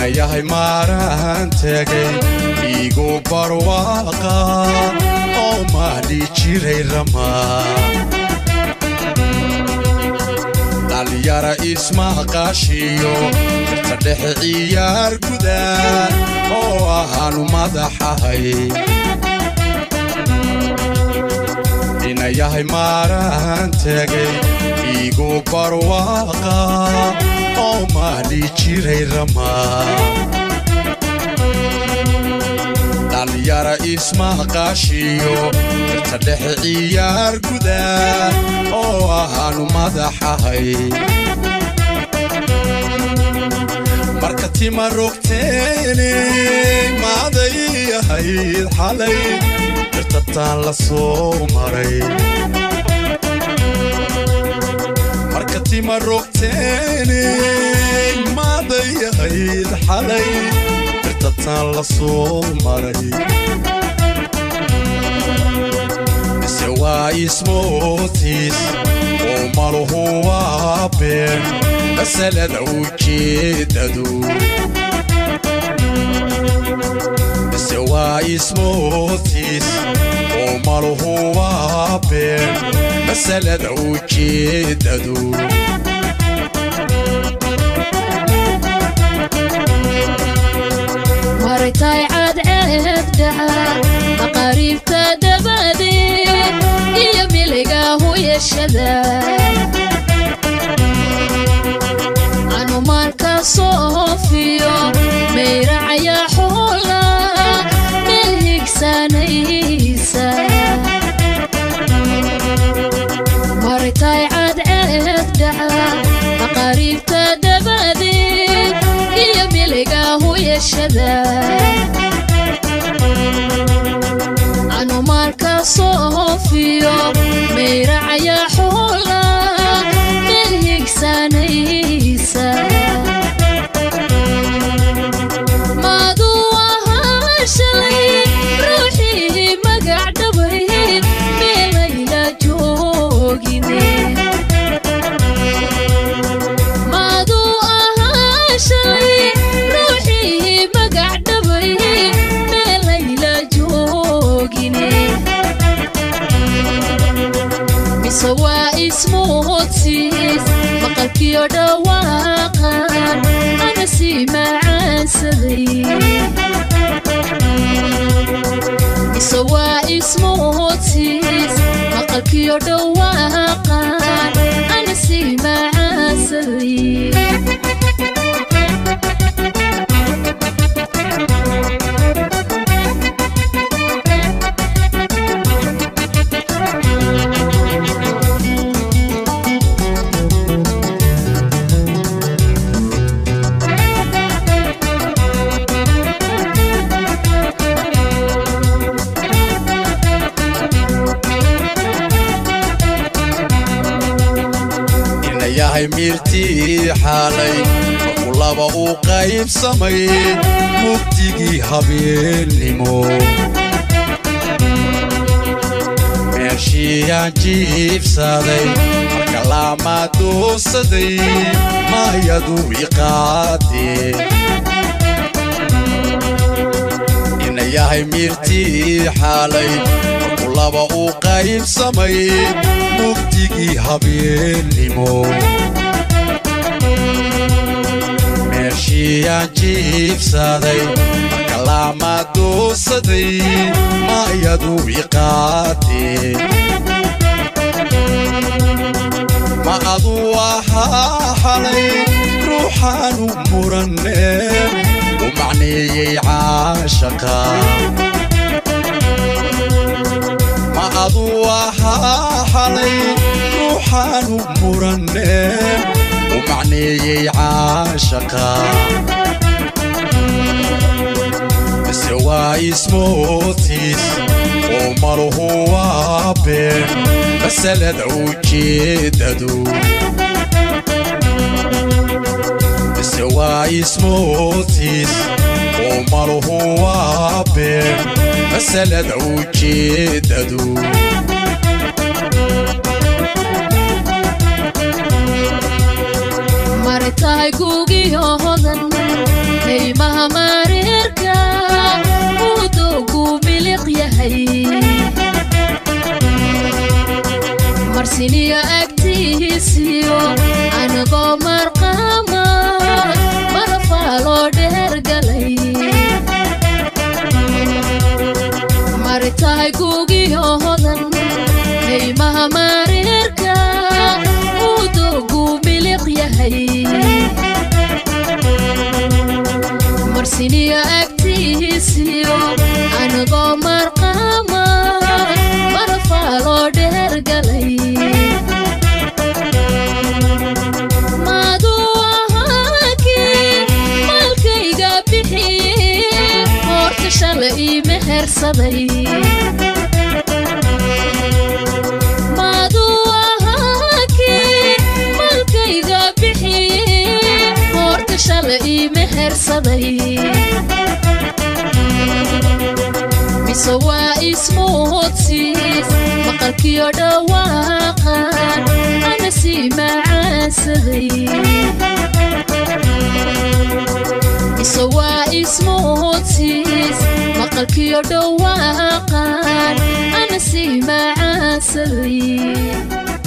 nayahay maaraan tegay igu barwaaqa oo maadhi jiray ramaa dhalyara ismaqaashiyo jirta dhexe ciyaar gudaan oo ahaanu madaxahay inayahay maaraan tegay igu barwaaqa oo maali jiray ramadhallinyara ismaqaashiyo irta dhexe ciyaar gudaa oo oh, ahaanu madax ahay marka tima rogteene maaday ahayd xalay irtataan la soo maray انتي مروقتيني ما ضيعيد حالي ارتبتان لصو مري سواي سموتيس ومالو هو بير مسألة دوكي دادو سواي سموتيس ومالو هو بير مسألة عوجي تدور مرتاي عاد عيب تعال مقاريب تدبادي ملقاه يا يشدا أنا ماركا صوفي الشباب عنو ماركا صوفيو ميرعيا حب isagwaa ismuu hodsiis maqalkiyo dhawaaqan ana sii macaansaday isagwaa ismuu hodsiis maqalkiyo dhawaaq هاي ميرتي حالي كل ما أقايب سمي مبتيجي حبيل نمو ماشي عن جيف سادي كلامة دو سدي ما يدو يقاتي إن يا هاي ميرتي حالي laba uu qaybsamay mugdigii habeennimo meeshii aan jiibsaday makalaama doosaday ma iyadu iqaate ma adu ahaa xalay ruuxaanu muranne u macneeyey caashaqa adu ahaa xalay ruuxaanu murane u macneeyey caashaqa mise waa ismootis oo maluhu waa been masalad ujeedadu mise waa ismootis oo maluhu waa been مسألة عوجي دادو tahay kugiyo hodan kaymaha mareerka uu miliq yahay marsiniya agtiisiyo anigoo marqaama marafaaloo dheer galay mari tahay hodan kaymaha mareerka siniya agtiisniyo anagoo marqaama marafaaloo dheergalay maaduu ahaakii maalkayga bixiye hoorta shala iima hersaday شلقي مهر صدي waa ismuudsiis maqalkiyo dhawaaqa ana sii macaansaday mise waa ismuudsiis maqalkiyo dhawaaqa ana sii macaansaday